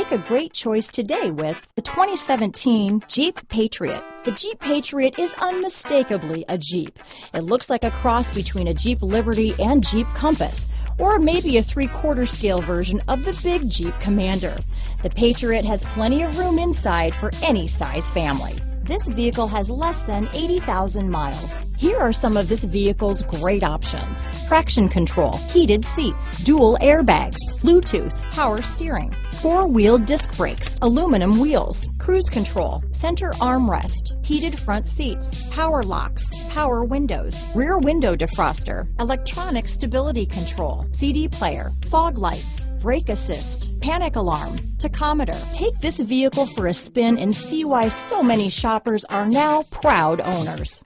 Make a great choice today with the 2017 Jeep Patriot. The Jeep Patriot is unmistakably a Jeep. It looks like a cross between a Jeep Liberty and Jeep Compass or maybe a three-quarter scale version of the big Jeep Commander. The Patriot has plenty of room inside for any size family. This vehicle has less than 80,000 miles. Here are some of this vehicle's great options. Traction control, heated seats, dual airbags, Bluetooth, power steering, four-wheel disc brakes, aluminum wheels, cruise control, center armrest, heated front seats, power locks, power windows, rear window defroster, electronic stability control, CD player, fog lights, brake assist, panic alarm, tachometer. Take this vehicle for a spin and see why so many shoppers are now proud owners.